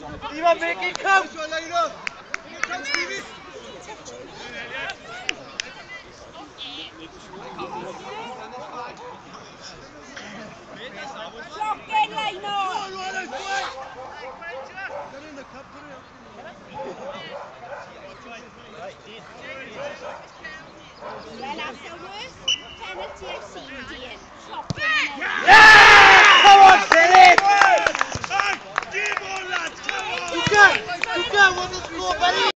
Ivan, Mickey, komm! Klokken, Leino! Well, afterwards, penalty I've seen, dear. Klokken. Сука! Сука, вон из слова!